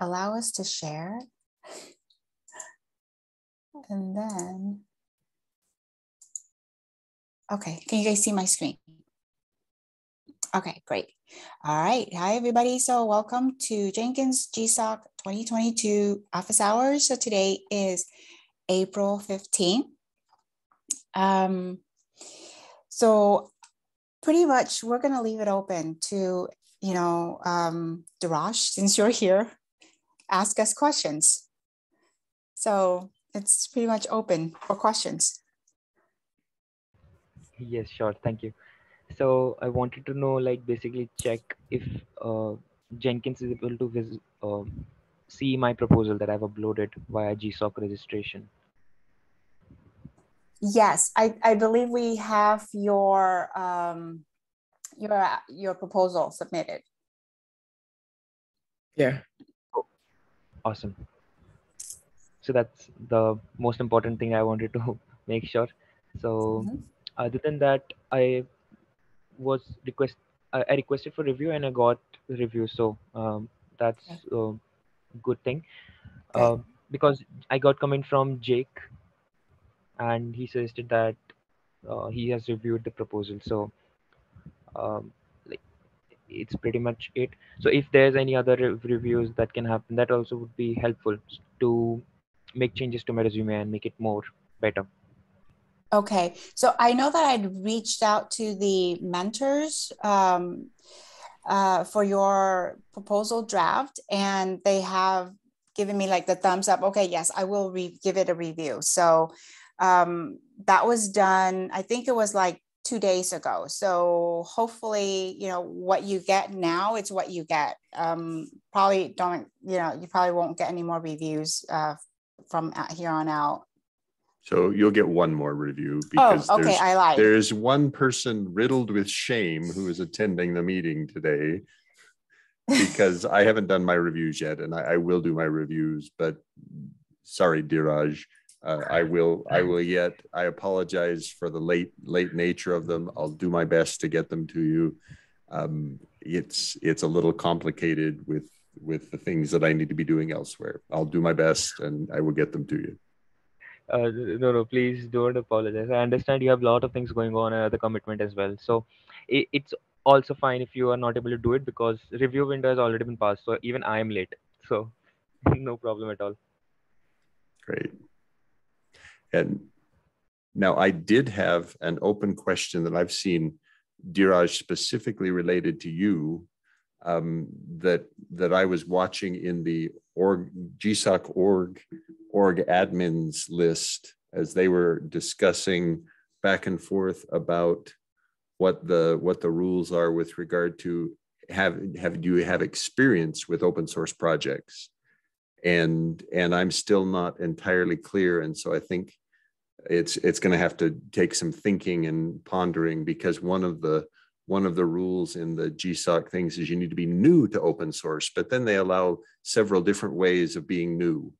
allow us to share. And then, okay, can you guys see my screen? Okay, great. All right. Hi, everybody. So welcome to Jenkins GSOC 2022 office hours. So today is April 15th. Um, so pretty much we're going to leave it open to, you know, um, Dheeraj, since you're here, ask us questions. So it's pretty much open for questions. Yes, sure. Thank you. So I wanted to know, like, basically check if uh, Jenkins is able to visit, uh, see my proposal that I've uploaded via GSOC registration. Yes, I, I believe we have your um, your your proposal submitted. Yeah. Awesome. So that's the most important thing I wanted to make sure. So Mhm. other than that, I was request I requested for review and I got review. So um, that's a good thing. Good. Uh, because I got comment from Jake, and he suggested that uh, he has reviewed the proposal. So um, it's pretty much it. So if there's any other reviews that can happen, that also would be helpful to make changes to my resume and make it more better. Okay, so I know that I'd reached out to the mentors um, uh, for your proposal draft, and they have given me like the thumbs up. Okay, yes, I will re- give it a review. So um, that was done. I think it was like two days ago. So hopefully, you know what you get now, is what you get. Um, probably don't, you know, you probably won't get any more reviews uh, from here on out. So you'll get one more review Oh, because okay, there's, I lied. there's one person riddled with shame who is attending the meeting today because I haven't done my reviews yet and I, I will do my reviews, but sorry, Dheeraj. Uh, I will, I will yet, I apologize for the late, late nature of them. I'll do my best to get them to you. Um, it's, it's a little complicated with, with the things that I need to be doing elsewhere. I'll do my best and I will get them to you. Uh, no, no, please don't apologize. I understand you have a lot of things going on and other commitment as well. So it, it's also fine if you are not able to do it because review window has already been passed. So even I am late. So no problem at all. Great. And now I did have an open question that I've seen, Dheeraj, specifically related to you, um, that that I was watching in the org GSOC org org admins list as they were discussing back and forth about what the what the rules are with regard to have have do you have experience with open source projects? And and i'm still not entirely clear. And so i think it's it's going to have to take some thinking and pondering because one of the one of the rules in the gsoc things is you need to be new to open source but then they allow several different ways of being new.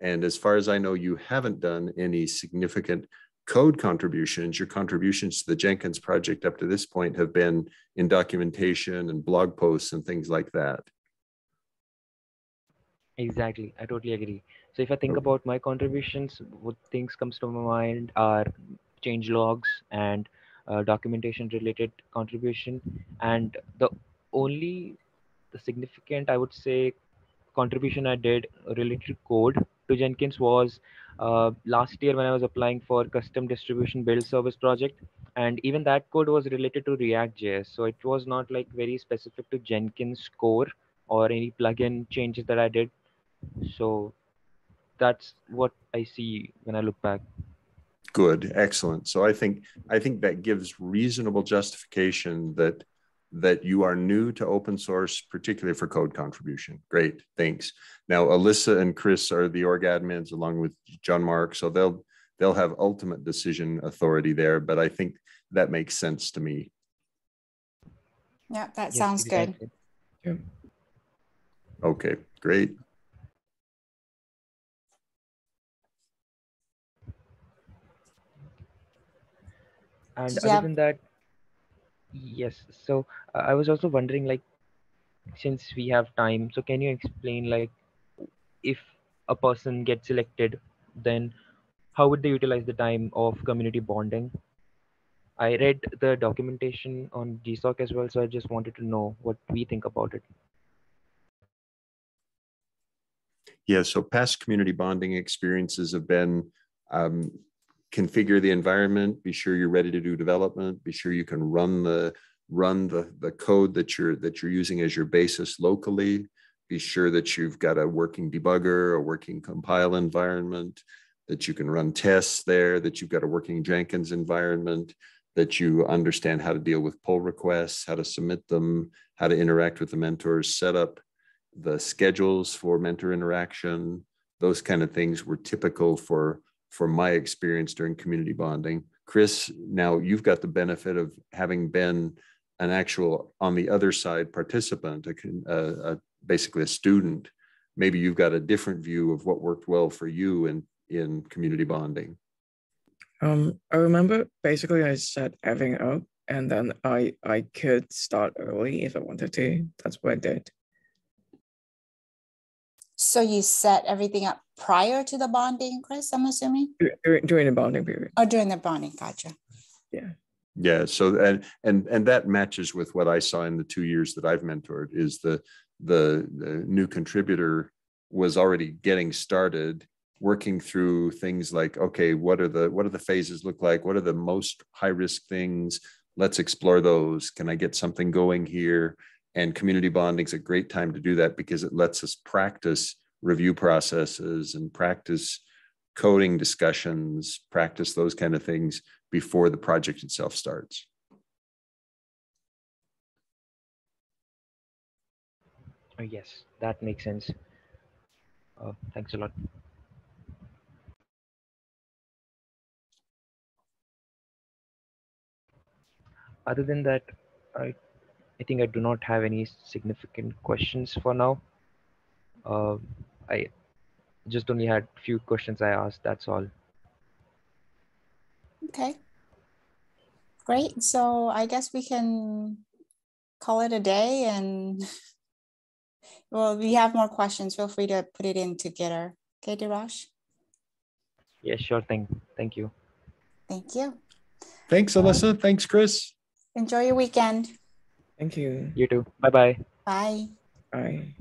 And as far as i know you haven't done any significant code contributions. Your contributions to the jenkins project up to this point have been in documentation and blog posts and things like that Exactly. I totally agree. So if I think about my contributions, what things comes to my mind are change logs and uh, documentation related contribution. And the only the significant, I would say, contribution I did related to code to Jenkins was uh, last year when I was applying for custom distribution build service project. And even that code was related to React.js. So it was not like very specific to Jenkins core or any plugin changes that I did. So that's what I see when I look back. good excellent so i think i think that gives reasonable justification that that you are new to open source particularly for code contribution great thanks now alyssa and chris are the org admins along with john mark so they'll they'll have ultimate decision authority there but i think that makes sense to me Yeah, that Yes, sounds good. exactly. Yeah. okay great And Did you other than that, yes. So uh, I was also wondering, like, since we have time, so can you explain like if a person gets selected, then how would they utilize the time of community bonding? I read the documentation on GSOC as well, so I just wanted to know what we think about it. Yeah, so past community bonding experiences have been um, configure the environment, be sure you're ready to do development, be sure you can run the run the, the code that you're that you're using as your basis locally, be sure that you've got a working debugger, a working compile environment, that you can run tests there, that you've got a working Jenkins environment, that you understand how to deal with pull requests, how to submit them, how to interact with the mentors, set up the schedules for mentor interaction. Those kind of things were typical for, for my experience during community bonding. Chris, now you've got the benefit of having been an actual on the other side participant, a, a, a, basically a student. Maybe you've got a different view of what worked well for you in, in community bonding. Um, I remember basically I set everything up and then I I could start early if I wanted to. That's what I did. So you set everything up prior to the bonding, Chris, I'm assuming? During, during the bonding period. Oh, during the bonding, gotcha. Yeah. Yeah. So and and and that matches with what I saw in the two years that I've mentored is the the, the new contributor was already getting started working through things like okay what are the what are the phases look like what are the most high risk things let's explore those can i get something going here and community bonding is a great time to do that because it lets us practice review processes and practice coding discussions practice those kind of things before the project itself starts. Uh, yes that makes sense. Uh, thanks a lot. Other than that, I I think I do not have any significant questions for now. Uh, I just only had a few questions I asked. That's all. Okay. Great. So I guess we can call it a day and well, if you have more questions, feel free to put it in to Gitter. Okay, Dheeraj? Yeah, sure thing. Thank you. Thank you. Thanks, Alyssa. Thanks, Chris. Enjoy your weekend. Thank you. You too. Bye-bye. Bye. Bye.